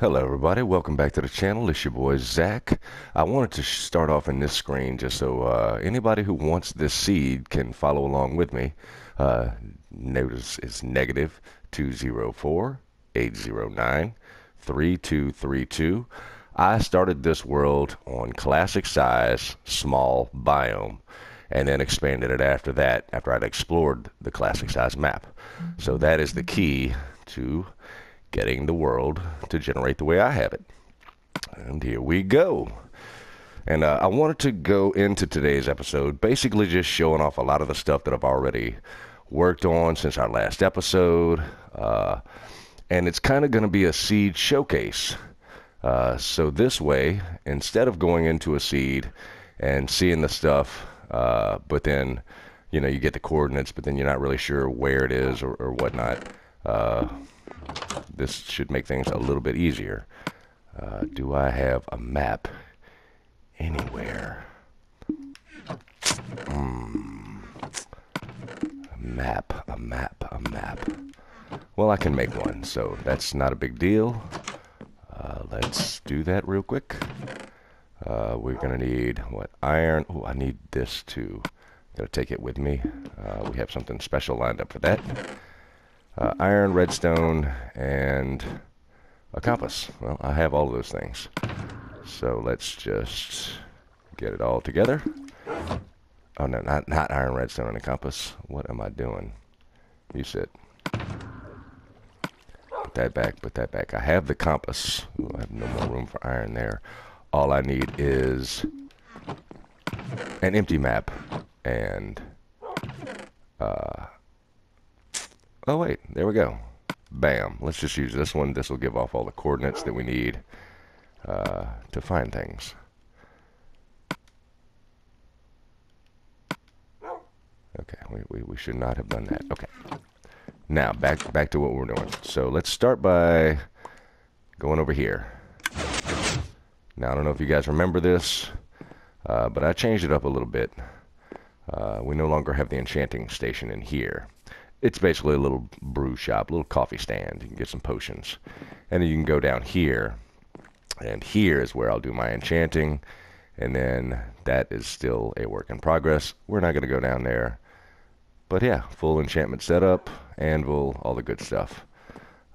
Hello everybody, welcome back to the channel. It's your boy Zach. I wanted to start off in this screen just so uh, anybody who wants this seed can follow along with me. Uh, notice it's negative 204 809 3232. I started this world on classic size, small biome, and then expanded it after that, after I'd explored the classic size map. So that is the key to getting the world to generate the way I have it. And here we go. And uh, I wanted to go into today's episode basically just showing off a lot of the stuff that I've already worked on since our last episode. Uh, and it's kind of going to be a seed showcase. Uh, so this way, instead of going into a seed and seeing the stuff, uh, but then, you know, you get the coordinates, but then you're not really sure where it is or, or whatnot. This should make things a little bit easier. Uh, do I have a map anywhere? Hmm. A map, a map, a map. Well, I can make one, so that's not a big deal. Uh, let's do that real quick. Uh, we're gonna need what iron. Oh, I need this too. Gotta take it with me. Uh, we have something special lined up for that uh, iron, redstone, and a compass. Well, I have all those things. So let's just get it all together. Oh no, not not iron, redstone, and a compass. What am I doing? You sit. Put that back, put that back. I have the compass. Ooh, I have no more room for iron there. All I need is an empty map and uh, Oh wait, there we go. Bam. Let's just use this one. This will give off all the coordinates that we need uh, to find things. Okay, we, we, we should not have done that. Okay. Now, back, back to what we're doing. So let's start by going over here. Now, I don't know if you guys remember this, uh, but I changed it up a little bit. Uh, we no longer have the enchanting station in here it's basically a little brew shop, a little coffee stand. You can get some potions. And then you can go down here. And here is where I'll do my enchanting. And then that is still a work in progress. We're not going to go down there. But yeah, full enchantment setup, anvil, all the good stuff.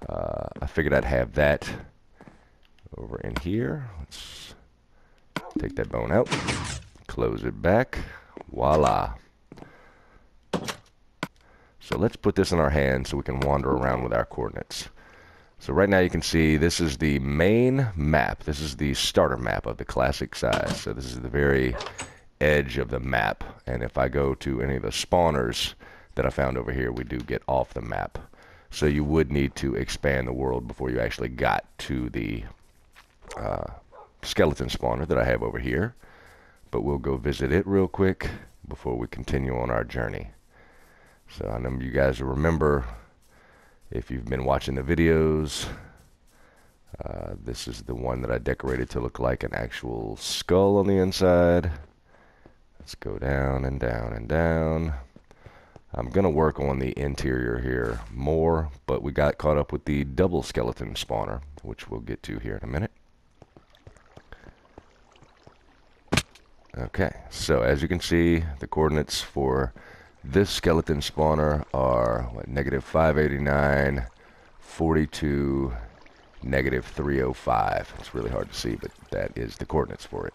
Uh, I figured I'd have that over in here. Let's take that bone out, close it back. Voila. So let's put this in our hand so we can wander around with our coordinates. So right now you can see this is the main map. This is the starter map of the classic size. So this is the very edge of the map. And if I go to any of the spawners that I found over here, we do get off the map. So you would need to expand the world before you actually got to the uh, skeleton spawner that I have over here. But we'll go visit it real quick before we continue on our journey. So I know you guys will remember if you've been watching the videos. Uh, this is the one that I decorated to look like an actual skull on the inside. Let's go down and down and down. I'm going to work on the interior here more, but we got caught up with the double skeleton spawner, which we'll get to here in a minute. Okay, so as you can see, the coordinates for this skeleton spawner are what, negative 589, 42, negative 305. It's really hard to see, but that is the coordinates for it.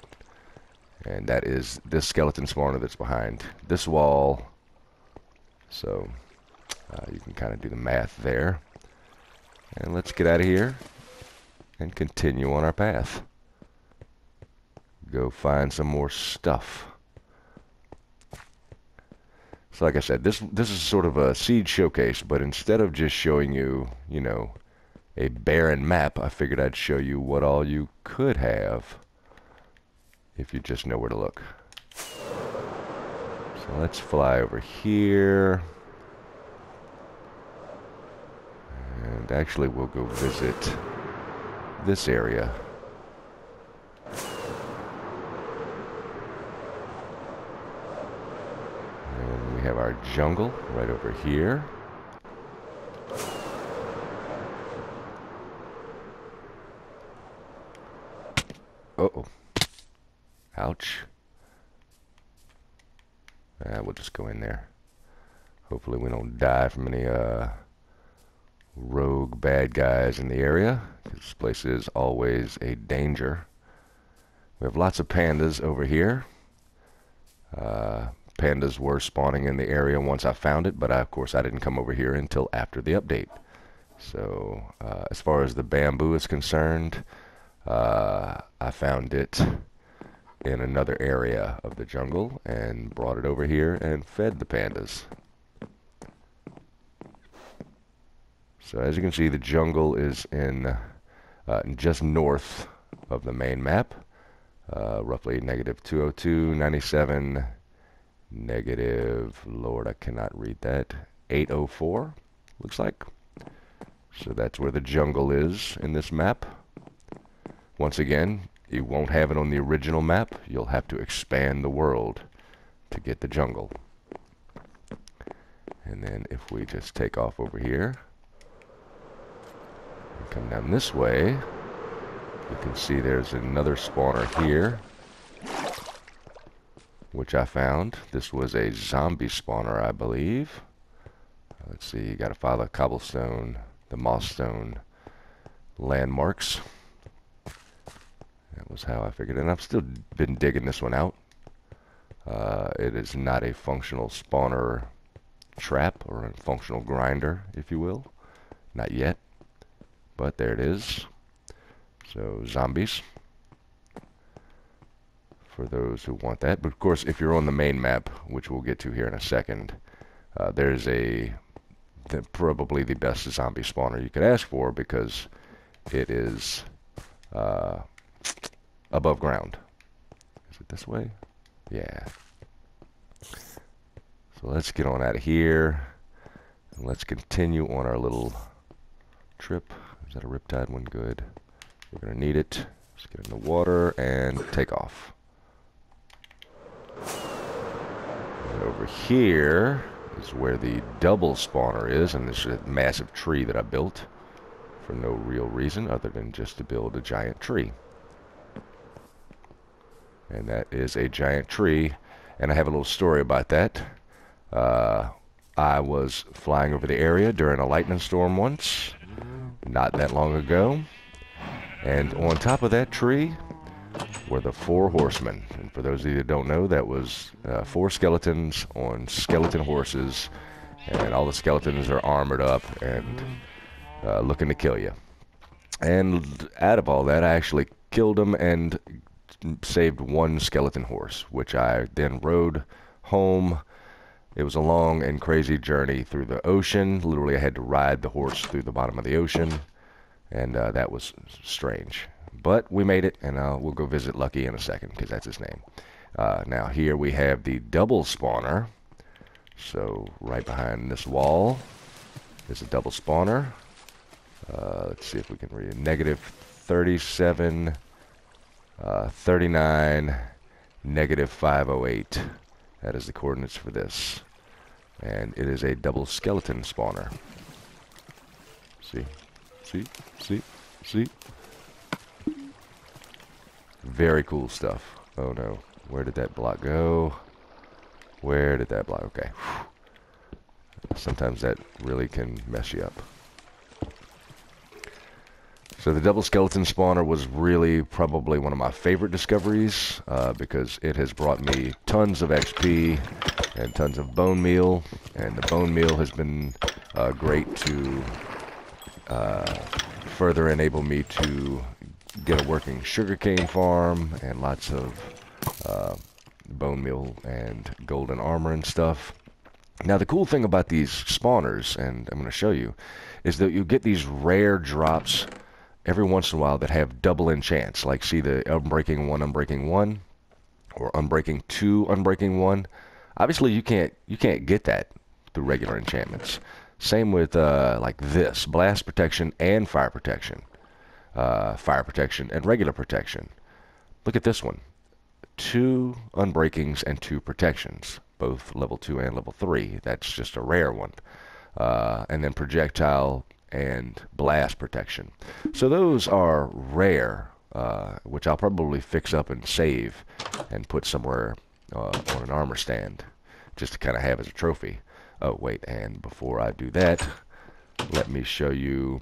And that is this skeleton spawner that's behind this wall. So uh, you can kind of do the math there. And let's get out of here and continue on our path. Go find some more stuff. So like I said, this this is sort of a seed showcase, but instead of just showing you, you know, a barren map, I figured I'd show you what all you could have if you just know where to look. So let's fly over here. And actually we'll go visit this area. have our jungle right over here. Uh-oh. Ouch. Uh, we'll just go in there. Hopefully we don't die from any uh, rogue bad guys in the area. This place is always a danger. We have lots of pandas over here. Uh, pandas were spawning in the area once I found it, but I, of course I didn't come over here until after the update. So uh, as far as the bamboo is concerned, uh, I found it in another area of the jungle and brought it over here and fed the pandas. So as you can see, the jungle is in uh, just north of the main map, uh, roughly negative 202, 97, negative, Lord, I cannot read that, 804, looks like. So that's where the jungle is in this map. Once again, you won't have it on the original map. You'll have to expand the world to get the jungle. And then if we just take off over here, come down this way, you can see there's another spawner here, which I found. This was a zombie spawner, I believe. Let's see, you gotta follow the cobblestone, the moss stone landmarks. That was how I figured it. And I've still been digging this one out. Uh, it is not a functional spawner trap or a functional grinder, if you will. Not yet. But there it is. So, zombies. For those who want that. But of course, if you're on the main map, which we'll get to here in a second, uh, there's a the, probably the best zombie spawner you could ask for because it is uh, above ground. Is it this way? Yeah. So let's get on out of here. And let's continue on our little trip. Is that a riptide one? Good. We're going to need it. Let's get in the water and take off. And over here is where the double spawner is, and this is a massive tree that I built for no real reason other than just to build a giant tree. And that is a giant tree, and I have a little story about that. Uh, I was flying over the area during a lightning storm once, not that long ago, and on top of that tree were the four horsemen. And for those of you that don't know, that was uh, four skeletons on skeleton horses, and all the skeletons are armored up and uh, looking to kill you. And out of all that, I actually killed them and saved one skeleton horse, which I then rode home. It was a long and crazy journey through the ocean. Literally, I had to ride the horse through the bottom of the ocean, and uh, that was strange. But we made it, and uh, we'll go visit Lucky in a second because that's his name. Uh, now here we have the double spawner. So right behind this wall is a double spawner. Uh, let's see if we can read it. Negative 37, uh, 39, negative 508. That is the coordinates for this. And it is a double skeleton spawner. See? See? See? See? Very cool stuff. Oh no. Where did that block go? Where did that block? Okay. Sometimes that really can mess you up. So the double skeleton spawner was really probably one of my favorite discoveries uh, because it has brought me tons of XP and tons of bone meal. And the bone meal has been uh, great to uh, further enable me to get a working sugarcane farm and lots of uh, bone meal and golden armor and stuff. Now the cool thing about these spawners, and I'm going to show you, is that you get these rare drops every once in a while that have double enchants. Like see the Unbreaking 1, Unbreaking 1, or Unbreaking 2, Unbreaking 1. Obviously you can't you can't get that through regular enchantments. Same with uh, like this, Blast Protection and Fire Protection uh, fire protection, and regular protection. Look at this one. Two unbreakings and two protections, both level 2 and level 3. That's just a rare one. Uh, and then projectile and blast protection. So those are rare uh, which I'll probably fix up and save and put somewhere uh, on an armor stand just to kind of have as a trophy. Oh, wait, and before I do that, let me show you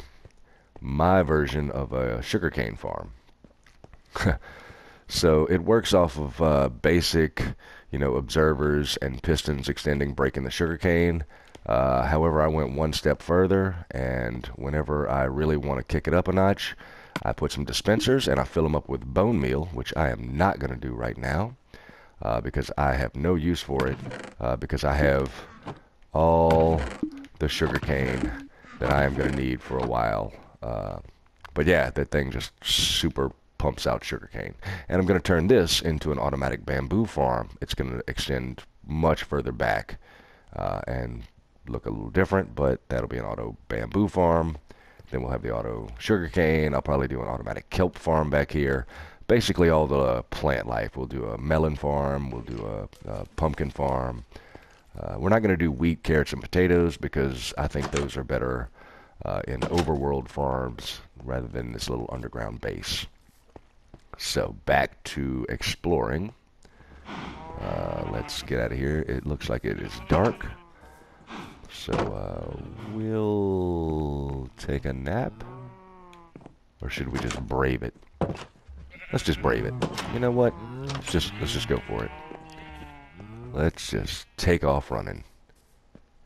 my version of a sugarcane farm. so it works off of uh, basic, you know, observers and pistons extending, breaking the sugarcane. Uh, however, I went one step further, and whenever I really want to kick it up a notch, I put some dispensers and I fill them up with bone meal, which I am not going to do right now uh, because I have no use for it uh, because I have all the sugar cane that I am going to need for a while. Uh, but yeah, that thing just super pumps out sugarcane. And I'm going to turn this into an automatic bamboo farm. It's going to extend much further back uh, and look a little different, but that'll be an auto bamboo farm. Then we'll have the auto sugarcane. I'll probably do an automatic kelp farm back here. Basically all the plant life. We'll do a melon farm. We'll do a, a pumpkin farm. Uh, we're not going to do wheat, carrots, and potatoes because I think those are better uh, in overworld farms rather than this little underground base. So back to exploring. Uh, let's get out of here. It looks like it is dark. So uh, we'll take a nap. Or should we just brave it? Let's just brave it. You know what? Let's just let's just go for it. Let's just take off running.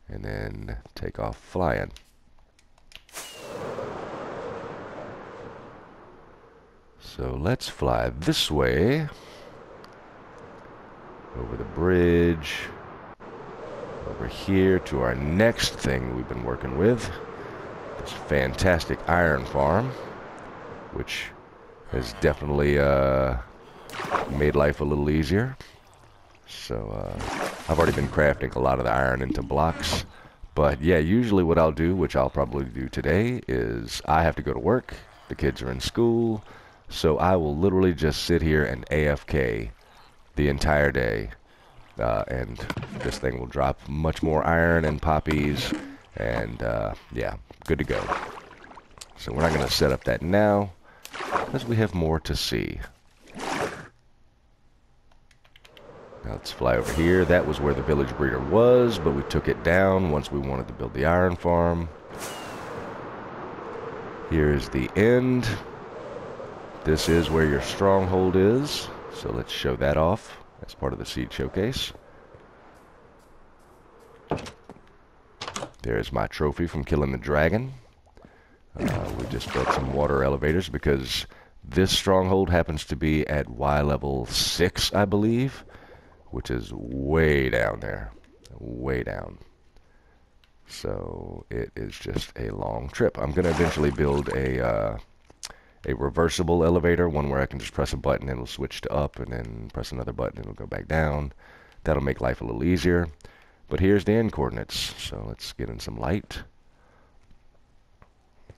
And then take off flying. So let's fly this way. Over the bridge. Over here to our next thing we've been working with. This fantastic iron farm. Which has definitely uh, made life a little easier. So uh, I've already been crafting a lot of the iron into blocks. But yeah, usually what I'll do, which I'll probably do today, is I have to go to work. The kids are in school. So I will literally just sit here and AFK the entire day. Uh, and this thing will drop much more iron and poppies. And uh, yeah, good to go. So we're not going to set up that now because we have more to see. Now let's fly over here. That was where the village breeder was, but we took it down once we wanted to build the iron farm. Here's the end. This is where your stronghold is. So let's show that off as part of the seed showcase. There's my trophy from killing the dragon. Uh, we just built some water elevators because this stronghold happens to be at Y level 6, I believe which is way down there, way down. So it is just a long trip. I'm going to eventually build a uh, a reversible elevator, one where I can just press a button and it'll switch to up, and then press another button and it'll go back down. That'll make life a little easier. But here's the end coordinates. So let's get in some light.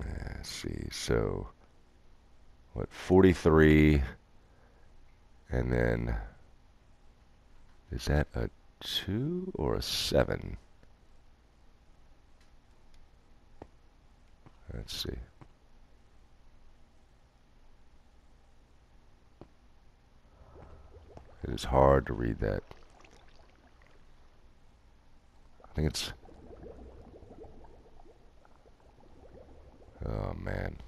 Let's see. So what? 43, and then is that a 2 or a 7? Let's see. It is hard to read that. I think it's... Oh, man.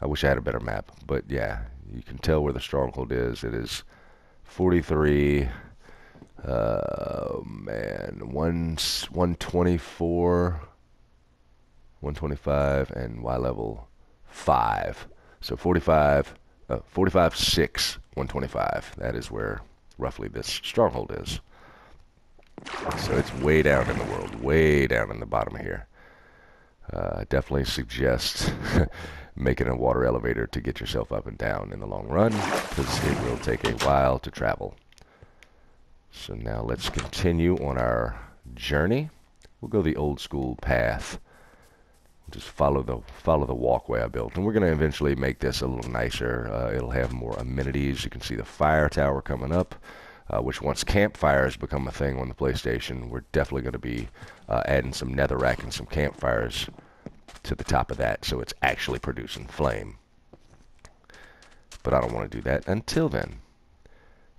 I wish I had a better map. But, yeah, you can tell where the stronghold is. It is 43. Uh, man, one 124, 125, and Y level 5. So 45, uh, 45, 6, 125. That is where roughly this stronghold is. So it's way down in the world, way down in the bottom here. Uh, definitely suggest making a water elevator to get yourself up and down in the long run because it will take a while to travel. So now let's continue on our journey. We'll go the old school path. Just follow the follow the walkway I built, and we're going to eventually make this a little nicer. Uh, it'll have more amenities. You can see the fire tower coming up, uh, which once campfires become a thing on the PlayStation, we're definitely going to be uh, adding some netherrack and some campfires to the top of that so it's actually producing flame. But I don't want to do that until then.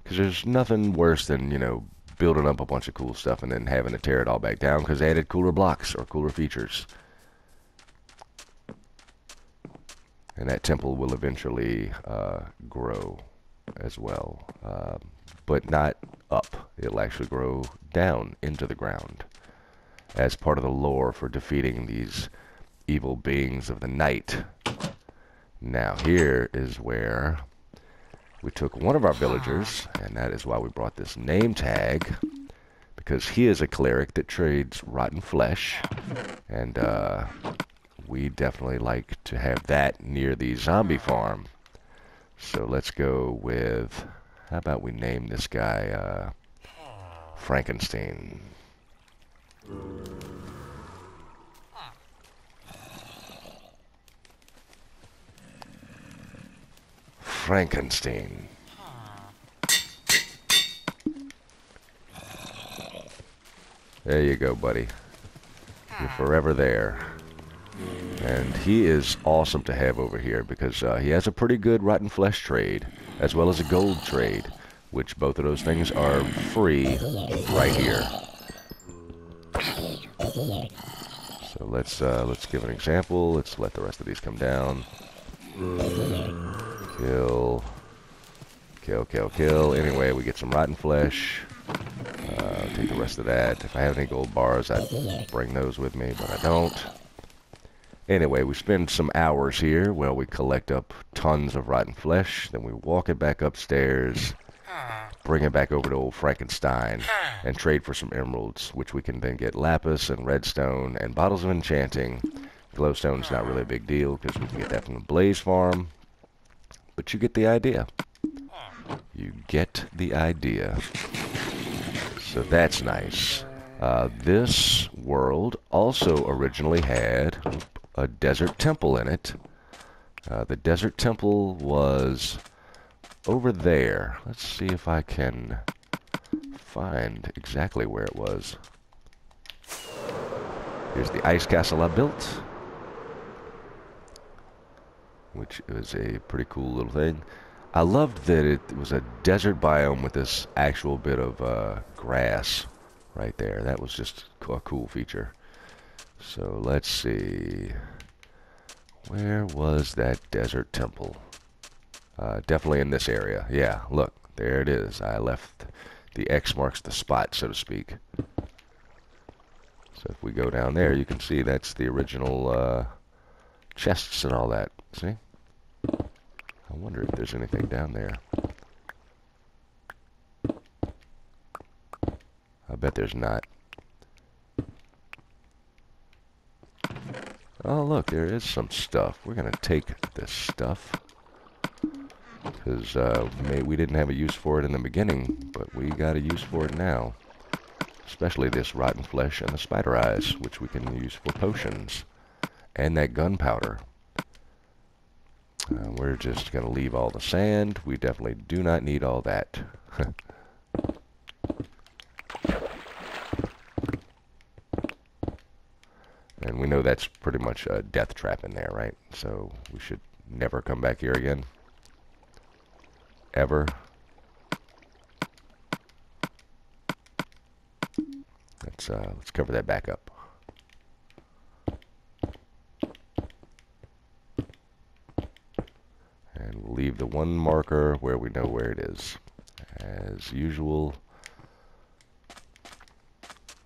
Because there's nothing worse than, you know, building up a bunch of cool stuff and then having to tear it all back down because they added cooler blocks or cooler features. And that temple will eventually uh, grow as well. Uh, but not up. It'll actually grow down into the ground as part of the lore for defeating these evil beings of the night. Now here is where we took one of our villagers, and that is why we brought this name tag, because he is a cleric that trades rotten flesh, and uh, we definitely like to have that near the zombie farm. So let's go with, how about we name this guy uh, Frankenstein. Frankenstein. There you go, buddy. You're forever there. And he is awesome to have over here because uh, he has a pretty good rotten flesh trade as well as a gold trade, which both of those things are free right here. So let's uh, let's give an example. Let's let the rest of these come down. Kill. Kill, kill, kill. Anyway, we get some rotten flesh. Uh, take the rest of that. If I have any gold bars, I'd bring those with me, but I don't. Anyway, we spend some hours here while we collect up tons of rotten flesh. Then we walk it back upstairs, bring it back over to old Frankenstein, and trade for some emeralds, which we can then get lapis and redstone and bottles of enchanting. Glowstone's not really a big deal because we can get that from the Blaze Farm. But you get the idea. You get the idea. So that's nice. Uh, this world also originally had a desert temple in it. Uh, the desert temple was over there. Let's see if I can find exactly where it was. Here's the ice castle I built which is a pretty cool little thing. I loved that it was a desert biome with this actual bit of uh, grass right there. That was just a cool feature. So let's see. Where was that desert temple? Uh, definitely in this area. Yeah, look, there it is. I left the X marks the spot, so to speak. So if we go down there, you can see that's the original uh, chests and all that. See? I wonder if there's anything down there. I bet there's not. Oh, look, there is some stuff. We're going to take this stuff. Because uh, we didn't have a use for it in the beginning, but we got a use for it now. Especially this rotten flesh and the spider eyes, which we can use for potions. And that gunpowder. Uh, we're just going to leave all the sand. We definitely do not need all that. we know that's pretty much a death trap in there, right? So we should never come back here again. Ever. Let's, uh, let's cover that back up. And leave the one marker where we know where it is. As usual.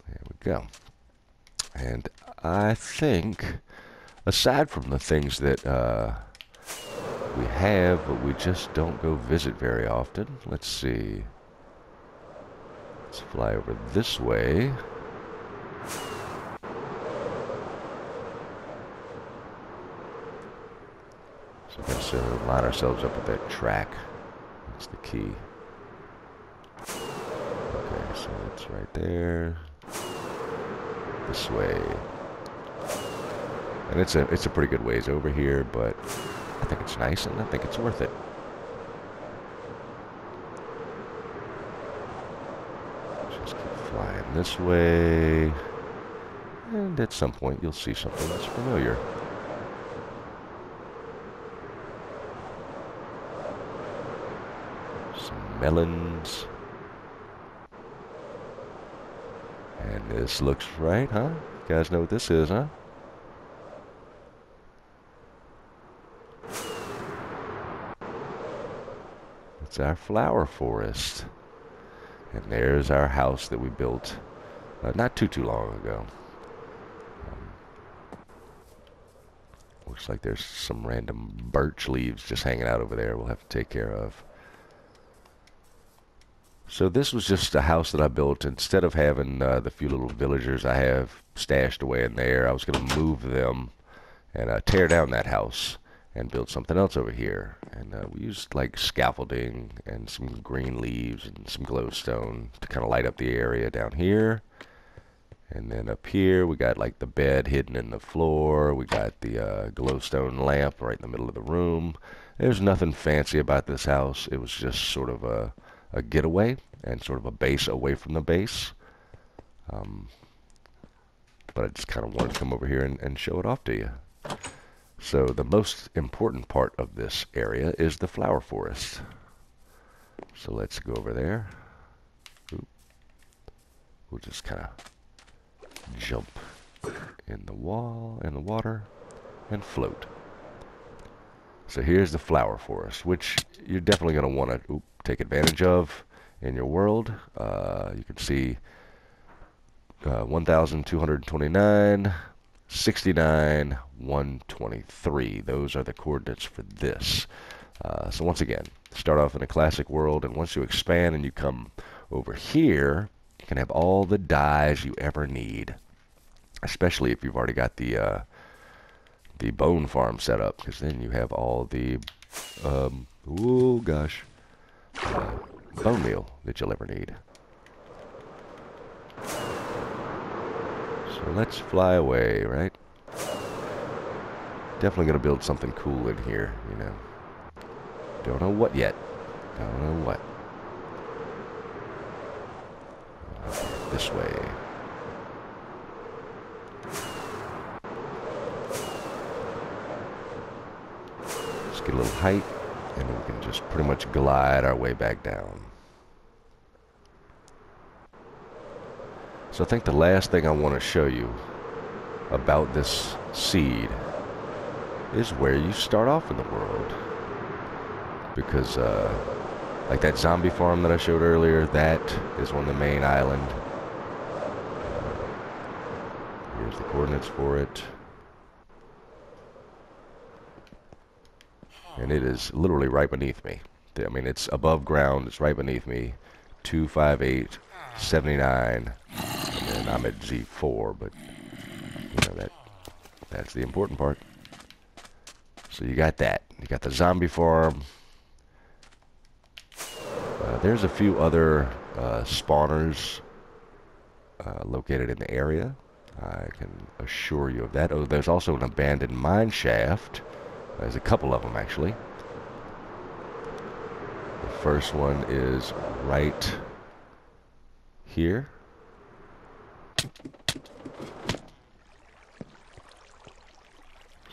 There we go. And I think, aside from the things that uh, we have, but we just don't go visit very often. Let's see. Let's fly over this way. So we have to line ourselves up with that track. That's the key. Okay, so it's right there. This way. And it's a it's a pretty good ways over here, but I think it's nice and I think it's worth it. Just keep flying this way. And at some point you'll see something that's familiar. Some melons. And this looks right, huh? You guys know what this is, huh? It's our flower forest. And there's our house that we built uh, not too, too long ago. Um, looks like there's some random birch leaves just hanging out over there we'll have to take care of. So this was just a house that I built. Instead of having uh, the few little villagers I have stashed away in there, I was going to move them and uh, tear down that house and build something else over here. And uh, we used like scaffolding and some green leaves and some glowstone to kind of light up the area down here. And then up here we got like the bed hidden in the floor. We got the uh, glowstone lamp right in the middle of the room. There's nothing fancy about this house. It was just sort of a, a getaway and sort of a base away from the base. Um, but I just kind of wanted to come over here and, and show it off to you. So the most important part of this area is the flower forest. So let's go over there. Oop. We'll just kind of jump in the wall, in the water, and float. So here's the flower forest, which you're definitely going to want to take advantage of in your world. Uh, you can see uh, 1,229 69, 123. Those are the coordinates for this. Uh, so once again, start off in a classic world, and once you expand and you come over here, you can have all the dyes you ever need, especially if you've already got the uh, the bone farm set up, because then you have all the, um, oh gosh, uh, bone meal that you'll ever need. So let's fly away, right? Definitely gonna build something cool in here, you know. Don't know what yet. Don't know what. This way. Let's get a little height, and we can just pretty much glide our way back down. So I think the last thing I want to show you about this seed is where you start off in the world. Because, uh, like that zombie farm that I showed earlier, that is on the main island. Uh, here's the coordinates for it. And it is literally right beneath me. I mean, it's above ground. It's right beneath me. 258 79 and I'm at Z4 but you know that that's the important part. So you got that. You got the zombie farm. Uh, there's a few other uh, spawners uh, located in the area. I can assure you of that. Oh there's also an abandoned mine shaft. There's a couple of them actually. The first one is right here.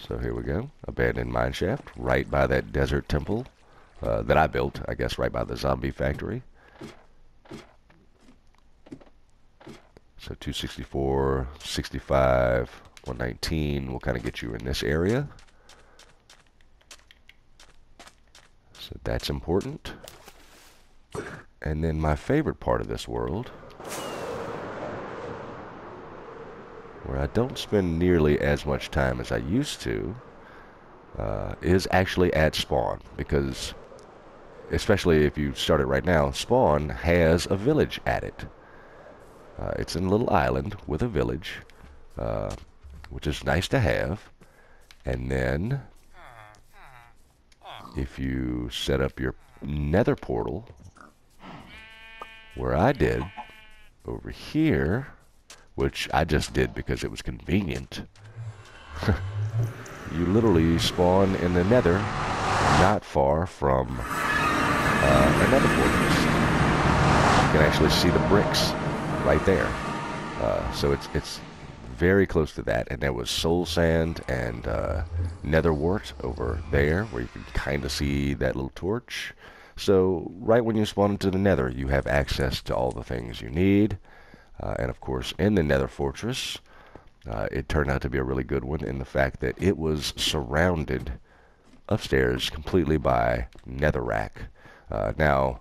So here we go. Abandoned mine shaft right by that desert temple uh, that I built, I guess right by the zombie factory. So 264, 65, 119 will kind of get you in this area. So that's important. And then my favorite part of this world where I don't spend nearly as much time as I used to, uh, is actually at spawn because especially if you start it right now, spawn has a village at it. Uh, it's in a little island with a village, uh, which is nice to have. And then, if you set up your nether portal, where I did, over here, which I just did because it was convenient. you literally spawn in the nether not far from uh, another fortress. You can actually see the bricks right there. Uh, so it's it's very close to that. And there was soul sand and uh, nether wart over there where you can kind of see that little torch. So right when you spawn into the nether, you have access to all the things you need. Uh, and of course, in the nether fortress, uh, it turned out to be a really good one in the fact that it was surrounded upstairs completely by netherrack. Uh, now,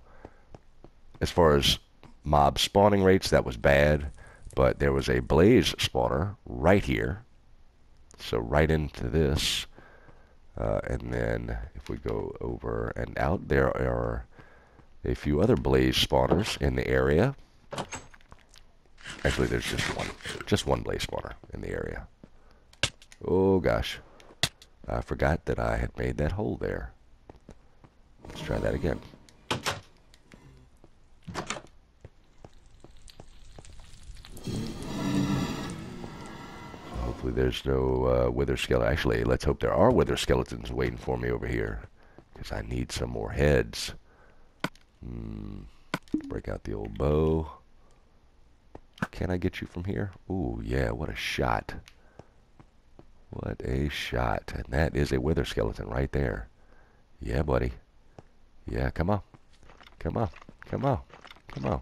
as far as mob spawning rates, that was bad, but there was a blaze spawner right here. So right into this. Uh, and then if we go over and out, there are a few other blaze spawners in the area. Actually, there's just one. Just one blaze spawner in the area. Oh, gosh. I forgot that I had made that hole there. Let's try that again. Hopefully there's no uh, wither skeleton. Actually, let's hope there are wither skeletons waiting for me over here. Because I need some more heads. Hmm. Break out the old bow. Can I get you from here? Ooh, yeah, what a shot. What a shot. And that is a wither skeleton right there. Yeah, buddy. Yeah, come on. Come on. Come on. Come on.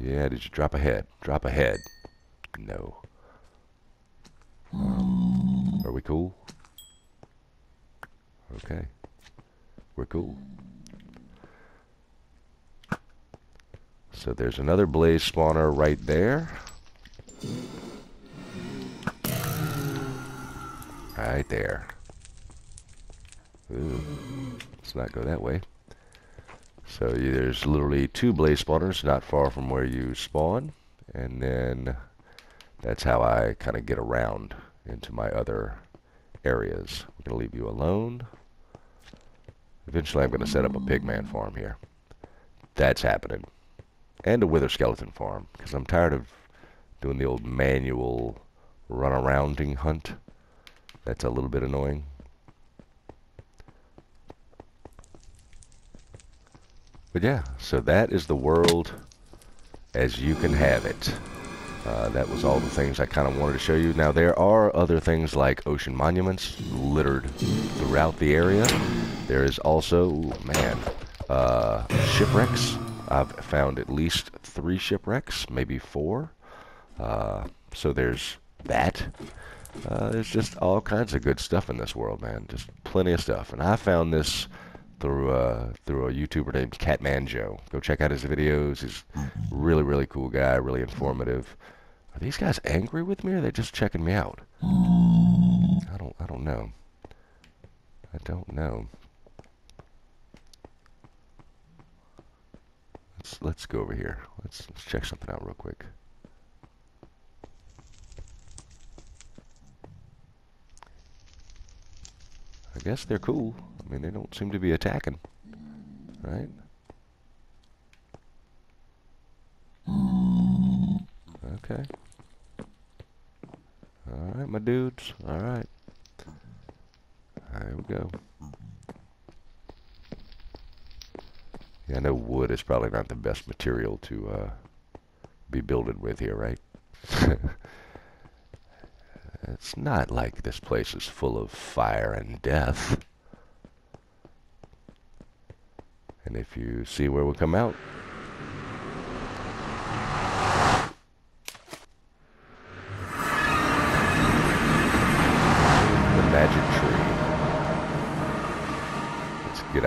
Yeah, did you drop a head? Drop a head. No. Are we cool? Okay. We're cool. So there's another blaze spawner right there. Right there. Ooh. Let's not go that way. So there's literally two blaze spawners not far from where you spawn. And then that's how I kind of get around into my other areas. I'm going to leave you alone. Eventually I'm going to set up a pigman farm here. That's happening. And a wither skeleton farm. Because I'm tired of doing the old manual run-arounding hunt. That's a little bit annoying. But yeah, so that is the world as you can have it. Uh, that was all the things I kind of wanted to show you. Now, there are other things like ocean monuments littered throughout the area. There is also, man, uh, shipwrecks. I've found at least three shipwrecks, maybe four. Uh, so there's that. Uh, there's just all kinds of good stuff in this world, man. Just plenty of stuff. And I found this through uh, through a YouTuber named Catman Joe. Go check out his videos. He's really, really cool guy, really informative. Are these guys angry with me or are they just checking me out? I don't I don't know. I don't know. Let's let's go over here. Let's let's check something out real quick. I guess they're cool. I mean, they don't seem to be attacking. Right? Okay. Alright, my dudes. Alright. There we go. Yeah, I know wood is probably not the best material to uh, be builded with here, right? it's not like this place is full of fire and death. And if you see where we come out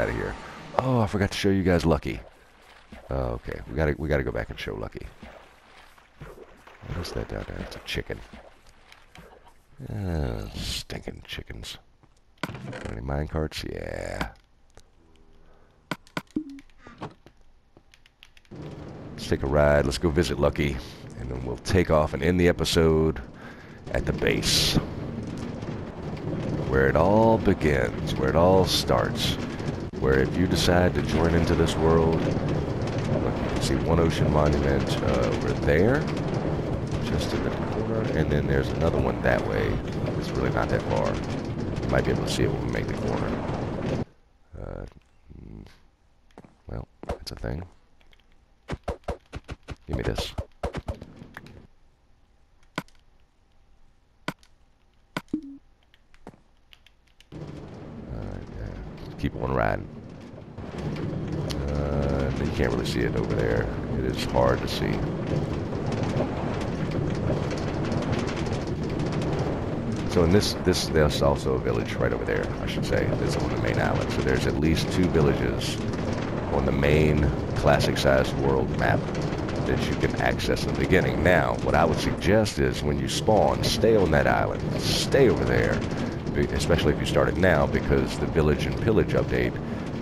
of here. Oh, I forgot to show you guys Lucky. Oh, okay. We gotta we gotta go back and show Lucky. What is that down there? It's a chicken. Uh, stinking chickens. Any mine carts? Yeah. Let's take a ride. Let's go visit Lucky. And then we'll take off and end the episode at the base. Where it all begins. Where it all starts where if you decide to join into this world, look, you can see one ocean monument uh, over there, just in the corner, and then there's another one that way. It's really not that far. You might be able to see it when we make the corner. Uh, well, that's a thing. Give me this. keep on riding. Uh, you can't really see it over there. It is hard to see. So in this, this, there's also a village right over there, I should say. Is on the main island. So there's at least two villages on the main classic-sized world map that you can access in the beginning. Now, what I would suggest is when you spawn, stay on that island. Stay over there, especially if you start it now, because the village and pillage update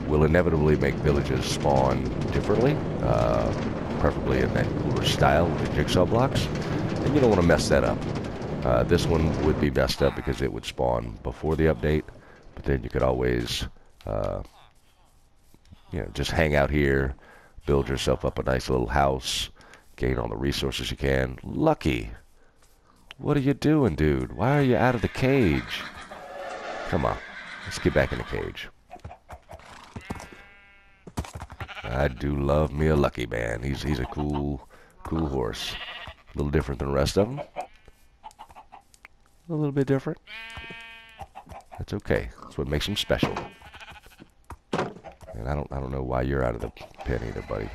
will inevitably make villages spawn differently, uh, preferably in that cooler style with the jigsaw blocks, and you don't want to mess that up. Uh, this one would be messed up because it would spawn before the update, but then you could always, uh, you know, just hang out here, build yourself up a nice little house, gain all the resources you can. Lucky, what are you doing, dude? Why are you out of the cage? Come on, let's get back in the cage. I do love me a Lucky man. He's he's a cool, cool horse. A little different than the rest of them a little bit different. That's okay. That's what makes him special. And I don't I don't know why you're out of the pen either, buddy.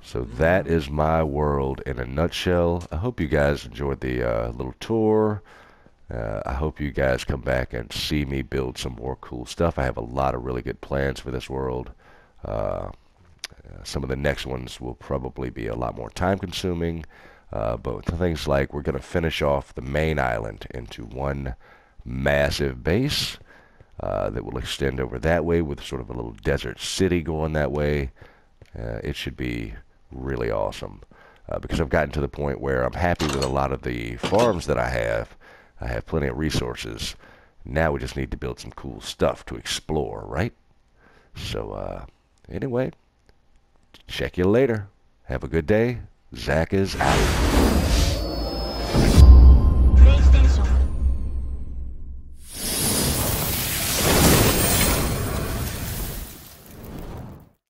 So that is my world in a nutshell. I hope you guys enjoyed the uh, little tour. Uh, I hope you guys come back and see me build some more cool stuff. I have a lot of really good plans for this world. Uh, some of the next ones will probably be a lot more time consuming. Uh, but things like we're going to finish off the main island into one massive base uh, that will extend over that way with sort of a little desert city going that way. Uh, it should be really awesome uh, because I've gotten to the point where I'm happy with a lot of the farms that I have. I have plenty of resources. Now we just need to build some cool stuff to explore, right? So, uh, anyway, check you later. Have a good day. Zach is out.